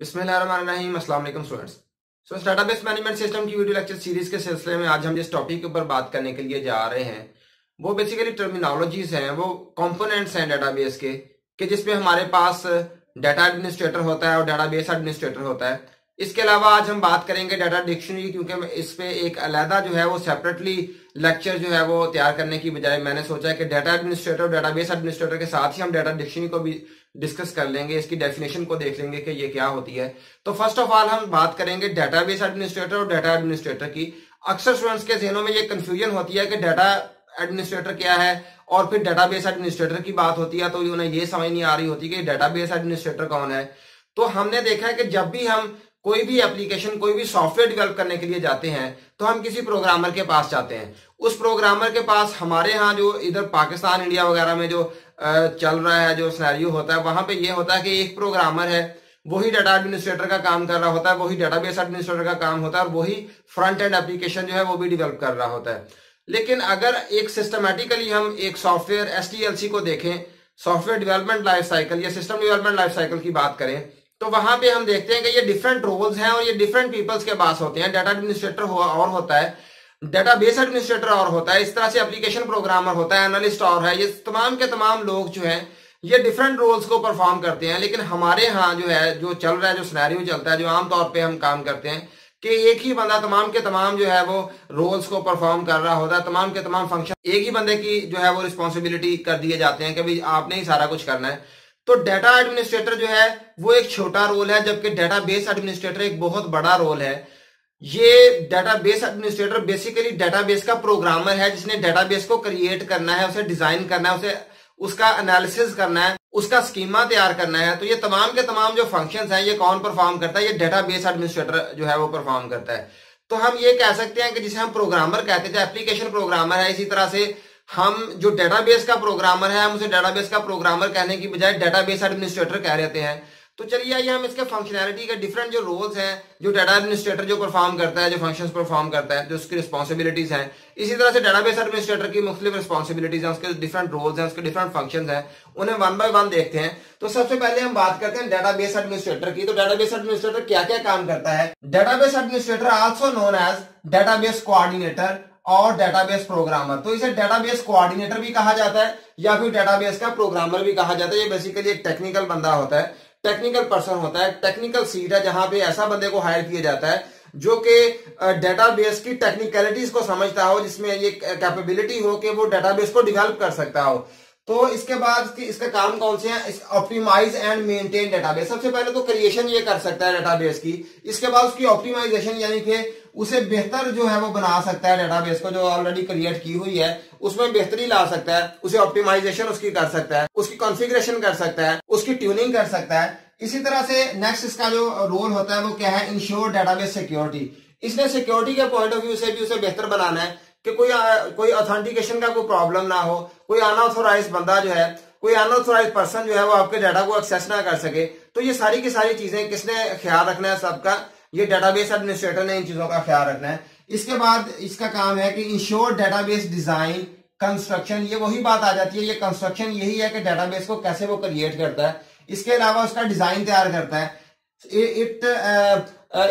अस्सलाम students. So database management system की video lecture series के सिलसिले में आज हम जिस टॉपिक के ऊपर बात करने के लिए जा रहे हैं, वो बेसिकली टर्मिनोलॉजीज हैं, वो कंपोनेंट्स हैं डेटाबेस के, कि जिसमें हमारे पास डाटा एडमिनिस्ट्रेटर होता है और डेटाबेस एडमिनिस्ट्रेटर होता है। इसके अलावा आज हम बात करेंगे डाटा डिक्शनरी, क्योंकि इस पे एक अलहदा जो है वो सेपरेटली लेक्चर जो है वो तैयार करने की बजाय मैंने सोचा है कि डाटा एडमिनिस्ट्रेटर डाटाबेस एडमिनिस्ट्रेटर के साथ ही हम डाटा डिक्शनरी को भी डिस्कस कर लेंगे, इसकी डेफिनेशन को देख लेंगे कि ये क्या होती है। तो फ़र्स्ट ऑफ़ ऑल हम बात करेंगे डाटाबेस एडमिनिस्ट्रेटर और डाटा एडमिनिस्ट्रेटर की। अक्सर स्टूडेंट्स के जहनों में ये कंफ्यूजन होती है कि डाटा एडमिनिस्ट्रेटर क्या है और फिर डाटाबेस एडमिनिस्ट्रेटर की बात होती है तो उन्हें ये समझ नहीं आ रही होती कि डाटाबेस एडमिनिस्ट्रेटर कौन है। तो हमने देखा है कि जब भी हम कोई भी एप्लीकेशन कोई भी सॉफ्टवेयर डेवलप करने के लिए जाते हैं तो हम किसी प्रोग्रामर के पास जाते हैं। उस प्रोग्रामर के पास हमारे यहाँ जो इधर पाकिस्तान, इंडिया वगैरह में जो चल रहा है, जो स्नैरियो होता है, वहाँ पे ये होता है कि एक प्रोग्रामर है, वही डाटा एडमिनिस्ट्रेटर का काम कर रहा होता है, वही डाटाबेस एडमिनिस्ट्रेटर का काम होता है, और वही फ्रंट एंड एप्लीकेशन जो है वो भी डेवलप कर रहा होता है। लेकिन अगर एक सिस्टमेटिकली हम एक सॉफ्टवेयर एस को देखें सॉफ्टवेयर डेवलपमेंट लाइफ साइकिल या सिस्टम डेवलपमेंट लाइफ साइकिल की बात करें तो वहाँ पे हम देखते हैं कि ये डिफरेंट रोल्स हैं और ये डिफरेंट पीपल्स के पास होते हैं। डाटा एडमिनिस्ट्रेटर हो और होता है। डेटाबेस एडमिनिस्ट्रेटर और होता है। इस तरह से एप्लीकेशन प्रोग्रामर होता है एनालिस्ट और है। ये तमाम के तमाम लोग जो है, ये डिफरेंट रोल्स को परफॉर्म करते हैं। लेकिन हमारे यहाँ जो है, जो चल रहा है, जो स्नैरियो चलता है, जो आमतौर पर हम काम करते हैं कि एक ही बंदा तमाम के तमाम जो है, वो रोल्स को परफॉर्म कर रहा होता है। तमाम के तमाम फ़ंक्शन एक ही बंदे की जो है, वो रिस्पॉन्सिबिलिटी कर दिए जाते हैं कि भाई आपने ही सारा कुछ करना है। तो डेटा एडमिनिस्ट्रेटर जो है, वो एक छोटा रोल है, जबकि डेटा बेस एडमिनिस्ट्रेटर एक बहुत बड़ा रोल है। ये डेटाबेस एडमिनिस्ट्रेटर बेसिकली डेटाबेस का प्रोग्रामर है, जिसने डेटाबेस को क्रिएट करना है, उसे डिज़ाइन करना है, उसे, उसका एनालिसिस करना है, उसका स्कीमा तैयार करना है। तो ये तमाम के तमाम जो फ़ंक्शंस हैं, ये कौन परफॉर्म करता है? ये डेटाबेस एडमिनिस्ट्रेटर जो है, वो परफॉर्म करता है। तो हम ये कह सकते हैं कि जिसे हम प्रोग्रामर कहते थे एप्लीकेशन प्रोग्रामर है, इसी तरह से हम जो डेटाबेस का प्रोग्रामर है, हम उसे डेटाबेस का प्रोग्रामर कहने की बजाय डेटाबेस एडमिनिस्ट्रेटर कह रहे हैं। तो चलिए आइए हम इसके फंक्शनैलिटी के डिफरेंट जो रोल्स हैं, जो डाटा एडमिनिस्ट्रेटर जो परफॉर्म करता है, जो फ़ंक्शंस परफॉर्म करता है, जो उसकी रिस्पॉन्सिबिलिटीज हैं, इसी तरह से डाटाबेस एडमिनिस्ट्रेटर की मुख्तलिफ़ रिस्पॉन्सिबिलिटीज हैं, उसके डिफरेंट रोल्स हैं, उसके डिफरेंट फ़ंक्शन हैं, उन्हें वन बाय वन देखते हैं। तो सबसे पहले हम बात करते हैं डाटाबेस एडमिनिस्ट्रेटर की। तो डाटाबेस एडमिनिस्ट्रेटर क्या क्या काम करता है? Database administrator also known as database coordinator और डेटाबेस प्रोग्रामर तो इसे डेटाबेस कोऑर्डिनेटर भी कहा जाता है, या फिर डेटाबेस का प्रोग्रामर भी कहा जाता है। ये बेसिकली एक टेक्निकल बंदा होता है टेक्निकल पर्सन होता है। टेक्निकल सीट है जहाँ पे ऐसा बंदे को हायर किया जाता है, जो कि डेटाबेस की टेक्निकलिटीज को समझता हो, जिसमें ये कैपेबिलिटी हो कि वो डेटाबेस को डिवेल्प कर सकता हो। तो इसके बाद कि इसका काम कौन से है? ऑप्टिमाइज एंड मेंटेन डेटाबेस सबसे पहले तो क्रिएशन ये कर सकता है डेटाबेस की। इसके बाद उसकी ऑप्टिमाइजेशन यानी कि उसे बेहतर जो है वो बना सकता है डेटाबेस को, जो ऑलरेडी क्रिएट की हुई है, उसमें बेहतरी ला सकता है, उसे ऑप्टिमाइजेशन उसकी कर सकता है, उसकी कॉन्फ़िगरेशन कर सकता है, उसकी ट्यूनिंग कर सकता है। इसी तरह से नेक्स्ट इसका जो रोल होता है वो क्या है? इंश्योर डेटाबेस सिक्योरिटी इसने सिक्योरिटी के पॉइंट ऑफ़ व्यू से भी उसे बेहतर बनाना है कि कोई कोई ऑथेंटिकेशन का कोई प्रॉब्लम ना हो, कोई अनऑथोराइज बंदा जो है, कोई अनऑथोराइज पर्सन जो है वो आपके डाटा को एक्सेस ना कर सके। तो ये सारी की सारी चीज़ें किसने ख्याल रखना है सबका? ये डेटाबेस एडमिनिस्ट्रेटर ने इन चीज़ों का ख्याल रखना है। इसके बाद इसका काम है कि इंश्योर डेटाबेस डिज़ाइन कंस्ट्रक्शन ये वही बात आ जाती है। ये कंस्ट्रक्शन यही है कि डेटाबेस को कैसे वो क्रिएट करता है। इसके अलावा उसका डिज़ाइन तैयार करता है। It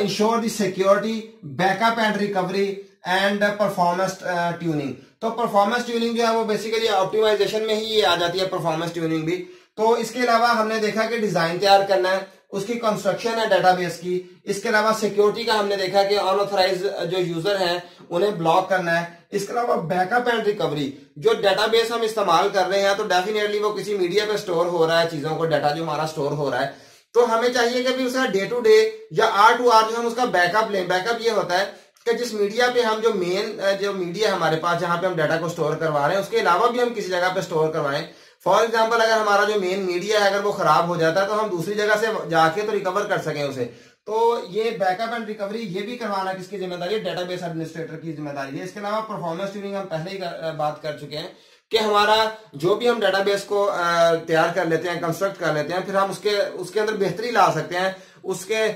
ensure the security backup and recovery and performance tuning तो परफॉर्मेंस ट्यूनिंग जो है वो बेसिकली ऑप्टिमाइजेशन में ही ये आ जाती है परफॉर्मेंस ट्यूनिंग भी। तो इसके अलावा हमने देखा कि डिज़ाइन तैयार करना है। उसकी कंस्ट्रक्शन है डेटाबेस की। इसके अलावा सिक्योरिटी का हमने देखा कि अनऑथराइज जो यूज़र हैं, उन्हें ब्लॉक करना है। इसके अलावा बैकअप एंड रिकवरी जो डेटाबेस हम इस्तेमाल कर रहे हैं तो डेफिनेटली वो किसी मीडिया पे स्टोर हो रहा है, चीज़ों को डाटा जो हमारा स्टोर हो रहा है। तो हमें चाहिए कि भी उसका डे टू डे या आर टू आर जो हम उसका बैकअप लें। बैकअप ये होता है कि जिस मीडिया पे हम जो मेन जो मीडिया हमारे पास, जहाँ पे हम डाटा को स्टोर करवा रहे हैं, उसके अलावा भी हम किसी जगह पे स्टोर करवाएँ। फॉर एग्ज़ाम्पल अगर हमारा जो मेन मीडिया है अगर वो खराब हो जाता है तो हम दूसरी जगह से जाके तो रिकवर कर सकें उसे। तो ये बैकअप एंड रिकवरी ये भी करवाना किसकी ज़िम्मेदारी है? डेटाबेस एडमिनिस्ट्रेटर की ज़िम्मेदारी है। इसके अलावा परफॉर्मेंस ट्यूनिंग हम पहले ही कर, बात कर चुके हैं कि हमारा जो भी हम डेटाबेस को तैयार कर लेते हैं कंस्ट्रक्ट कर लेते हैं फिर हम उसके उसके अंदर बेहतरी ला सकते हैं। उसके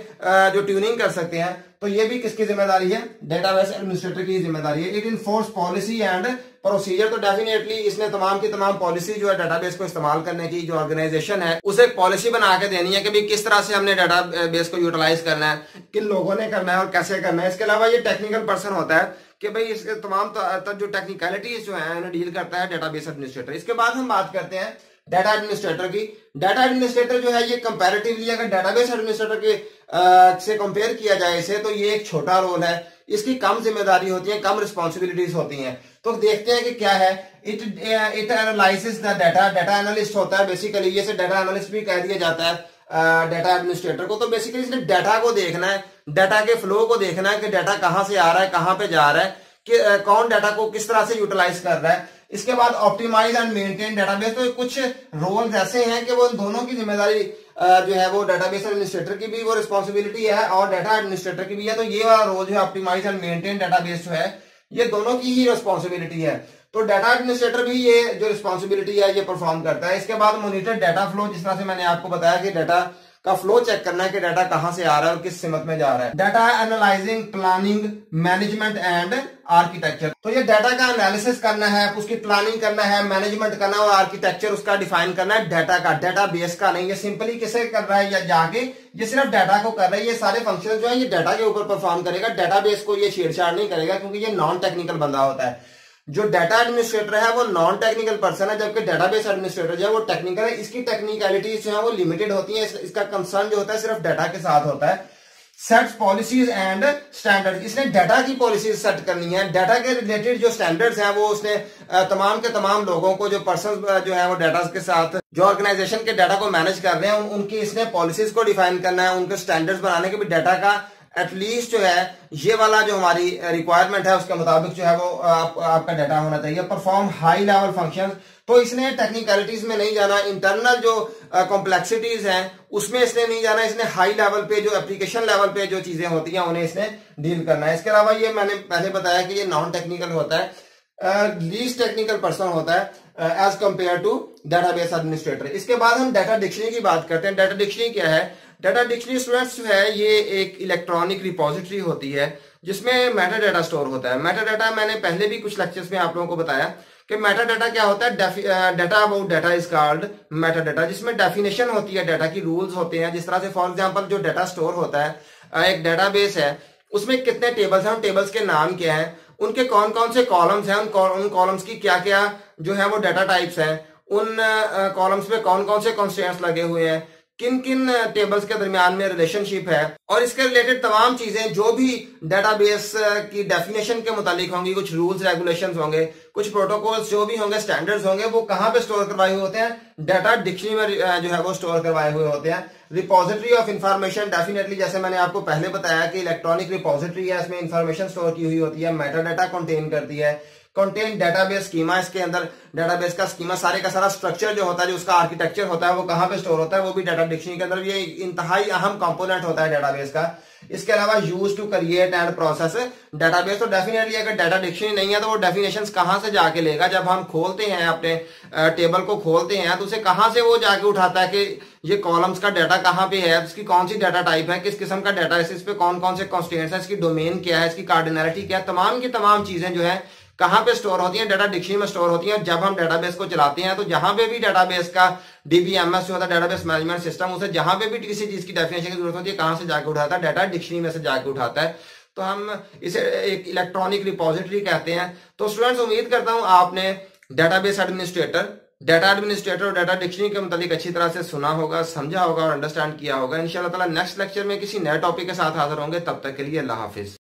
जो ट्यूनिंग कर सकते हैं तो ये भी किसकी ज़िम्मेदारी है? डेटाबेस एडमिनिस्ट्रेटर की ज़िम्मेदारी है। It enforce policy and procedure तो डेफिनेटली इसने तमाम की तमाम पॉलिसी जो है डेटाबेस को इस्तेमाल करने की, जो ऑर्गेनाइजेशन है, उसे पॉलिसी बना के देनी है कि भाई किस तरह से हमने डेटाबेस को यूटिलाइज करना है, किन लोगों ने करना है और कैसे करना है। इसके अलावा ये टेक्निकल पर्सन होता है कि भाई इसके तमाम जो टेक्निकलिटीज जो है डील करता है डेटाबेस एडमिनिस्ट्रेटर इसके बाद हम बात करते हैं डाटा एडमिनिस्ट्रेटर की। डाटा एडमिनिस्ट्रेटर जो है ये कंपैरेटिवली अगर डेटाबेस एडमिनिस्ट्रेटर के आ, से कंपेयर किया जाए इसे तो ये एक छोटा रोल है। इसकी कम ज़िम्मेदारी होती है कम रिस्पॉन्सिबिलिटीज होती हैं। तो देखते हैं कि क्या है। It it analysis the data data analyst होता है बेसिकली ये डाटा एनालिस्ट भी कह दिया जाता है डाटा एडमिनिस्ट्रेटर को। तो बेसिकली इसने डाटा को देखना है डाटा के फ्लो को देखना है कि डाटा कहाँ से आ रहा है कहाँ पे जा रहा है कि कौन डाटा को किस तरह से यूटिलाइज कर रहा है। इसके बाद ऑप्टिमाइज एंड मेंटेन डेटाबेस तो कुछ रोल्स ऐसे हैं कि वो दोनों की ज़िम्मेदारी जो है वो डेटाबेस एडमिनिस्ट्रेटर की भी वो रिस्पॉन्सिबिलिटी है और डाटा एडमिनिस्ट्रेटर की भी है तो ये वाला रोल जो है ऑप्टिमाइज एंड मेंटेन डेटाबेस जो है, ये दोनों की ही रिस्पॉन्सिबिलिटी है। तो डाटा एडमिनिस्ट्रेटर भी ये जो रिस्पॉन्सिबिलिटी है, ये परफॉर्म करता है। इसके बाद मोनिटर डाटा फ्लो जिस तरह से मैंने आपको बताया कि डाटा का फ्लो चेक करना है कि डाटा कहाँ से आ रहा है और किस सिमत में जा रहा है। Data analysing planning management and architecture तो ये डाटा का एनालिसिस करना है, उसकी प्लानिंग करना है मैनेजमेंट करना है और आर्किटेक्चर उसका डिफाइन करना है डाटा का। डाटा बेस का नहीं, ये सिंपली किसे कर रहा है या जाके, ये सिर्फ़ डाटा को कर रहा है, ये सारे फ़ंक्शन जो है, ये डाटा के ऊपर परफॉर्म करेगा। डाटा को ये छेड़छाड़ नहीं करेगा क्योंकि ये नॉन टेक्निकल बंदा होता है। जो डाटा एडमिनिस्ट्रेटर है, वो नॉन टेक्निकल पर्सन है, जबकि डेटाबेस एडमिनिस्ट्रेटर जो है, वो टेक्निकल है। इसकी टेक्निकलिटीज जो है, वो लिमिटेड होती है। इसका कंसर्न जो होता है, सिर्फ़ डाटा के साथ होता है। सेट पॉलिसीज़ एंड स्टैंडर्ड इसने डाटा की पॉलिसीज़ सेट करनी है। डाटा के रिलेटेड जो स्टैंडर्ड्स हैं, वो उसने तमाम के तमाम लोगों को, जो पर्सन जो है, वो डाटा के साथ, जो ऑर्गेनाइजेशन के डाटा को मैनेज कर रहे हैं उनकी इसने पॉलिसीज़ को डिफाइन करना है, उनके स्टैंडर्ड्स बनाने के भी डाटा का एटलीस्ट जो है ये वाला जो हमारी रिक्वायरमेंट है उसके मुताबिक जो है वो आप, आपका डाटा होना चाहिए। परफॉर्म हाई लेवल फ़ंक्शन तो इसने टेक्निकलिटीज में नहीं जाना इंटरनल जो कॉम्प्लेक्सिटीज हैं उसमें इसने नहीं जाना इसने हाई लेवल पे जो एप्लीकेशन लेवल पे जो चीज़ें होती हैं उन्हें इसने डील करना है। इसके अलावा ये मैंने पहले बताया कि ये नॉन टेक्निकल होता है लीस्ट टेक्निकल पर्सन होता है as compare to database administrator इसके बाद हम डाटा डिक्शनरी की बात करते हैं। डाटा डिक्शनरी क्या है? डाटा डिक्शनरी स्टूडेंट्स जो है, ये एक इलेक्ट्रॉनिक रिपोजिटरी होती है, जिसमें मेटा डाटा स्टोर होता है। मेटा डाटा मैंने पहले भी कुछ लेक्चर्स में आप लोगों को बताया कि मेटा डाटा क्या होता है? Data about data is called meta data जिसमें डेफिनेशन होती है डाटा की रूल्स होते हैं। जिस तरह से फॉर एग्ज़ाम्पल जो डाटा स्टोर होता है एक डाटा बेस है, उसमें कितने टेबल्स हैं, उन टेबल्स के नाम क्या है, उनके कौन कौन से कॉलम्स हैं, उन कॉलम्स की क्या क्या जो है, वो डाटा टाइप्स हैं, उन कॉलम्स में कौन कौन से कॉन्स्टेंट्स लगे हुए हैं किन किन टेबल्स के दरमियान में रिलेशनशिप है? और इसके रिलेटेड तमाम चीज़ें, जो भी डेटाबेस की डेफिनेशन के मुतालिक होंगी, कुछ रूल्स रेगुलेशन होंगे, कुछ प्रोटोकॉल्स जो भी होंगे स्टैंडर्ड्स होंगे, वो कहाँ पे स्टोर करवाए हुए होते हैं? डाटा डिक्शनरी में जो है वो स्टोर करवाए हुए होते हैं। रिपोजिटरी ऑफ़ इन्फॉर्मेशन डेफिनेटली जैसे मैंने आपको पहले बताया कि इलेक्ट्रॉनिक रिपोजिटरी है, इसमें इन्फॉर्मेशन स्टोर की हुई होती है मेटा डाटा कंटेन करती है। कंटेन डेटाबेस स्कीमा इसके अंदर डेटाबेस का स्कीमा सारे का सारा स्ट्रक्चर जो होता है, जो उसका आर्किटेक्चर होता है, वो कहाँ पे स्टोर होता है, वो भी डाटा डिक्शनरी के अंदर ये इंतहाई अहम कंपोनेंट होता है डेटाबेस का। इसके अलावा use to create and process database तो डेफिनेटली अगर डाटा डिक्शनरी नहीं है तो वो डेफिनेशन कहाँ से जाके लेगा? जब हम खोलते हैं अपने टेबल को खोलते हैं तो उसे कहाँ से वो जाके उठाता है कि ये कॉलम्स का डाटा कहाँ पे है, इसकी कौन सी डाटा टाइप है, किस किस्म का डाटा है, इस पे कौन कौन से कॉन्स्टेंट्स है, इसकी डोमेन क्या है, इसकी कार्डिनलिटी क्या है, तमाम की तमाम चीज़ें जो है कहाँ पे स्टोर होती है? डाटा डिक्शनरी में स्टोर होती है। जब हम डाटाबेस को चलाते हैं तो जहाँ पे भी डाटाबेस का डीबीएमएस जो होता है डाटाबेस मैनेजमेंट सिस्टम उसे जहाँ पे भी किसी चीज़ की डेफिनेशन की ज़रूरत होती है, कहाँ से जाकर उठाता है? डाटा डिक्शनरी में से जाकर उठाता है। तो हम इसे एक इलेक्ट्रॉनिक रिपोजिटरी कहते हैं। तो स्टूडेंट्स उम्मीद करता हूँ आपने डाटाबेस एडमिनिस्ट्रेटर डाटा एडमिनिस्ट्रेटर और डाटा डिक्शनरी के मुताबिक अच्छी तरह से सुना होगा, समझा होगा और अंडरस्टैंड किया होगा। इंशाल्लाह ताला नेक्स्ट लेक्चर में किसी नए टॉपिक के साथ हाजिर होंगे। तब तक के लिए अल्लाह हाफिज।